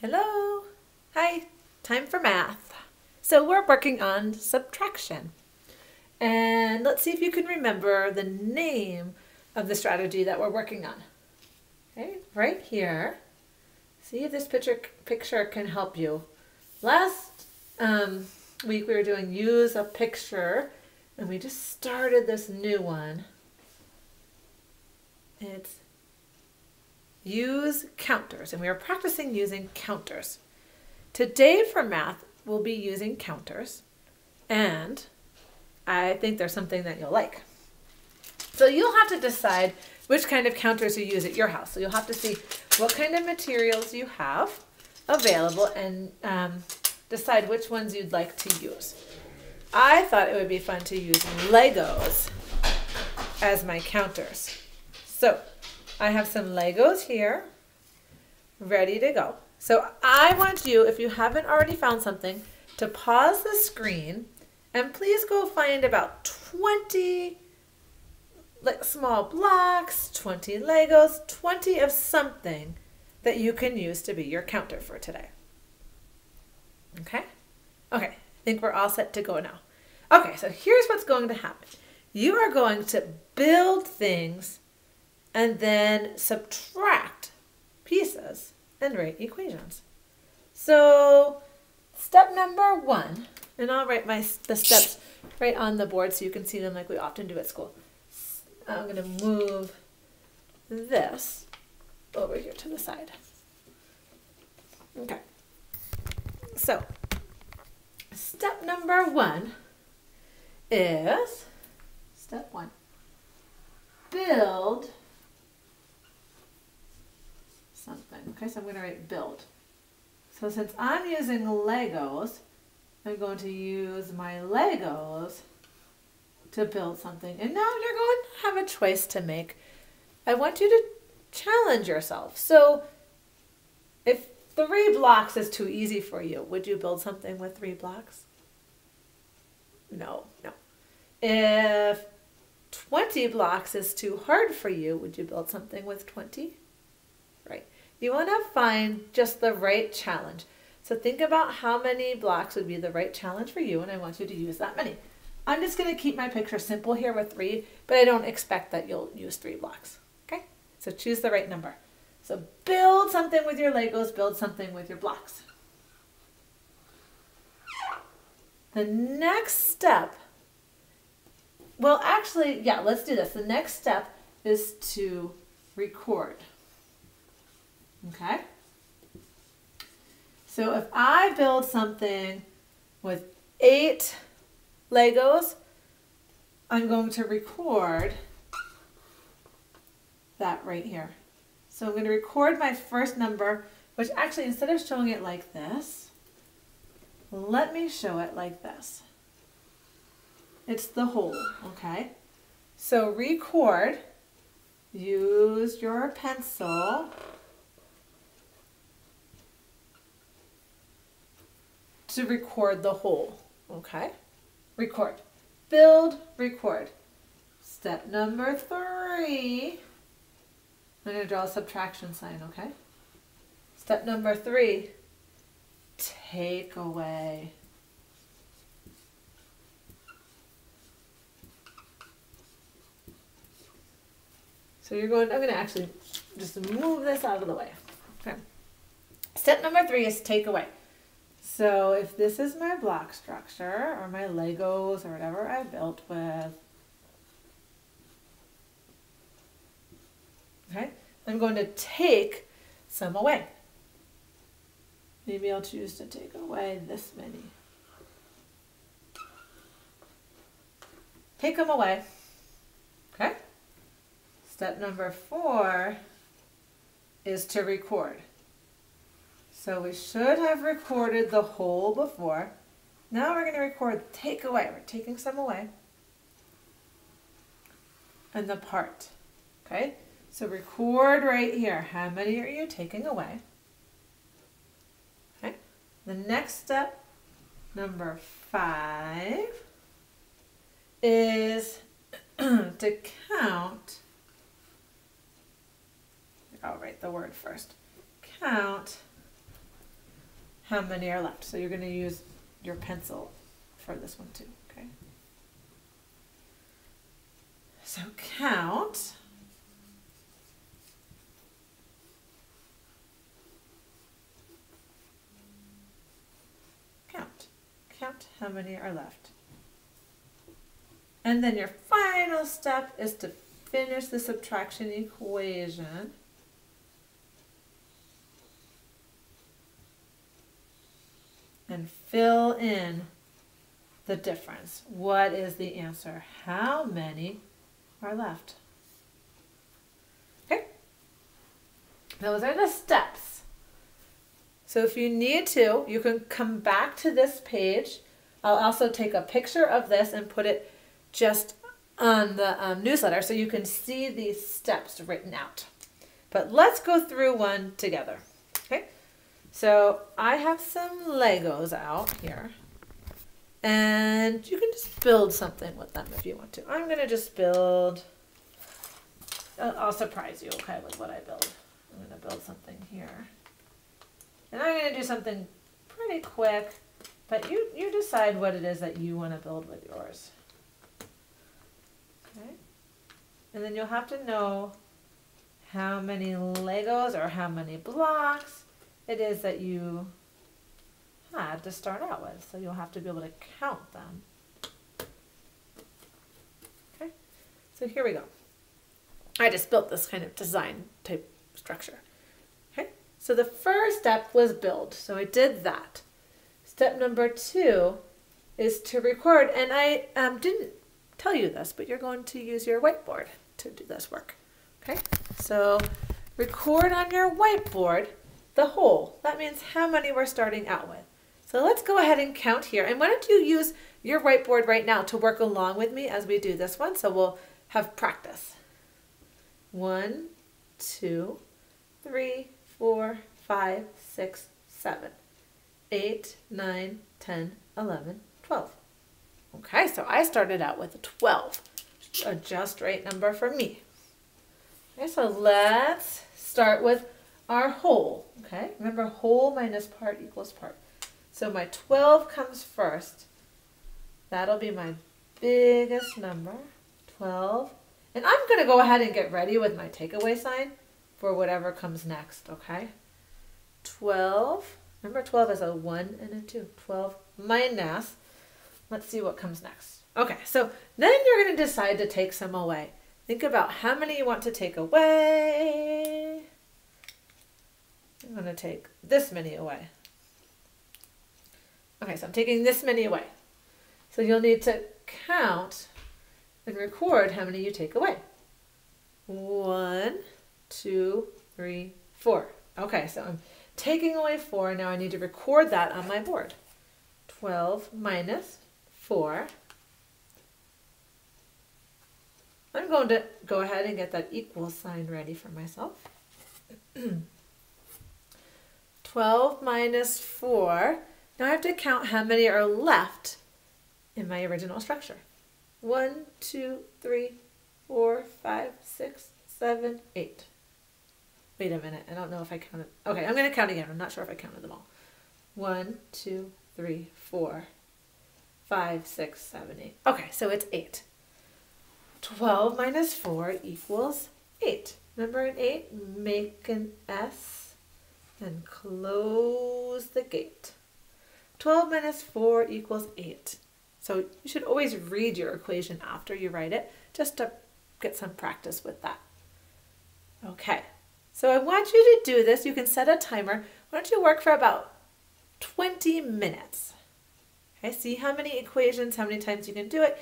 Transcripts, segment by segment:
Hello. Hi. Time for math. So we're working on subtraction. And let's see if you can remember the name of the strategy that we're working on. Okay, right here. See if this picture picture can help you. Last um, week we were doing use a picture and we just started this new one. It's use counters, and we are practicing using counters. Today for math, we'll be using counters, and I think there's something that you'll like. So you'll have to decide which kind of counters you use at your house. So you'll have to see what kind of materials you have available and um, decide which ones you'd like to use. I thought it would be fun to use Legos as my counters. So I have some Legos here ready to go. So I want you, if you haven't already found something, to pause the screen and please go find about 20 like small blocks, 20 Legos, 20 of something that you can use to be your counter for today. Okay? Okay, I think we're all set to go now. Okay, so here's what's going to happen. You are going to build things and then subtract pieces and write equations. So step number one, and I'll write my the steps right on the board so you can see them like we often do at school. I'm going to move this over here to the side. Okay. So step number one is step one. Build something. Okay, so I'm going to write build. So since I'm using Legos, I'm going to use my Legos to build something. And now you're going to have a choice to make. I want you to challenge yourself. So if three blocks is too easy for you, would you build something with three blocks? No, no. If 20 blocks is too hard for you, would you build something with 20? Right. You want to find just the right challenge. So think about how many blocks would be the right challenge for you, and I want you to use that many. I'm just going to keep my picture simple here with three, but I don't expect that you'll use three blocks. Okay? So choose the right number. So build something with your Legos, build something with your blocks. The next step, well, actually, yeah, let's do this. The next step is to record. Okay? So if I build something with eight Legos, I'm going to record that right here. So I'm going to record my first number, which actually instead of showing it like this, let me show it like this. It's the whole, okay? So record, use your pencil to record the whole, okay? Record. Build, record. Step number three, I'm going to draw a subtraction sign, okay? Step number three, take away. So you're going, I'm going to actually just move this out of the way. Okay. Step number three is take away. So if this is my block structure or my Legos or whatever I built with, okay, I'm going to take some away. Maybe I'll choose to take away this many. Take them away. Okay? Step number four is to record. So we should have recorded the whole before. Now we're going to record take away. We're taking some away. And the part. Okay? So record right here. How many are you taking away? Okay? The next step, number five, is to count. I'll write the word first. Count how many are left. So you're going to use your pencil for this one too, okay? So count. Count. Count how many are left. And then your final step is to finish the subtraction equation. Fill in the difference. What is the answer? How many are left? Okay. Those are the steps. So if you need to, you can come back to this page. I'll also take a picture of this and put it just on the um, newsletter so you can see these steps written out. But let's go through one together. Okay, so I have some Legos out here. And you can just build something with them if you want to. I'm going to just build, I'll, surprise you, okay, with what I build. I'm going to build something here. And I'm going to do something pretty quick, but you, you decide what it is that you want to build with yours. Okay. And then you'll have to know how many Legos or how many blocks it is that you had to start out with. So you'll have to be able to count them. Okay, so here we go. I just built this kind of design type structure. Okay, so the first step was build. So I did that. Step number two is to record. And I um, didn't tell you this, but you're going to use your whiteboard to do this work. Okay, so record on your whiteboard the whole. That means how many we're starting out with. So let's go ahead and count here. And why don't you use your whiteboard right now to work along with me as we do this one. So we'll have practice. One, two, three, four, five, six, seven, eight, nine, ten, eleven, twelve. Okay, so I started out with a 12, a just right number for me. Okay, so let's start with our whole. Okay, remember whole minus part equals part. So my 12 comes first. That'll be my biggest number, 12. And I'm going to go ahead and get ready with my takeaway sign for whatever comes next, okay? 12, remember 12 is a 1 and a 2. 12 minus Let's see what comes next. Okay, so then you're going to decide to take some away. Think about how many you want to take away. I'm going to take this many away. Okay, so I'm taking this many away. So you'll need to count and record how many you take away. One, two, three, four. Okay, so I'm taking away four. Now I need to record that on my board. 12 minus 4. I'm going to go ahead and get that equal sign ready for myself. 12 minus 4. Now I have to count how many are left in my original structure. 1, 2, 3, 4, 5, 6, 7, 8. Wait a minute. I don't know if I counted. Okay, I'm going to count again. I'm not sure if I counted them all. 1, 2, 3, 4, five, six, seven, eight. Okay, so it's eight. 12 minus 4 equals 8. Remember an 8? Make an S and close the gate. 12 minus 4 equals 8. So you should always read your equation after you write it just to get some practice with that. Okay, so I want you to do this. You can set a timer. Why don't you work for about 20 minutes? Okay, see how many equations, how many times you can do it.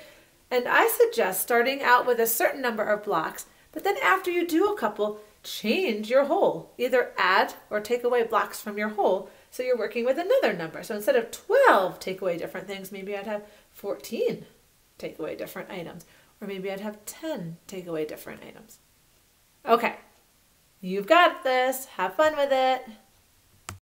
And I suggest starting out with a certain number of blocks, but then after you do a couple, change your whole. Either add or take away blocks from your whole so you're working with another number. So instead of 12 take away different things, maybe I'd have 14 take away different items. Or maybe I'd have 10 take away different items. Okay, you've got this. Have fun with it.